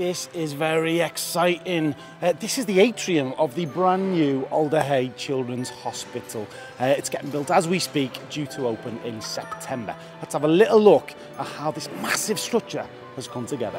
This is very exciting. Uh, this is the atrium of the brand new Alder Hey Children's Hospital. Uh, it's getting built as we speak, due to open in September. Let's have a little look at how this massive structure has come together.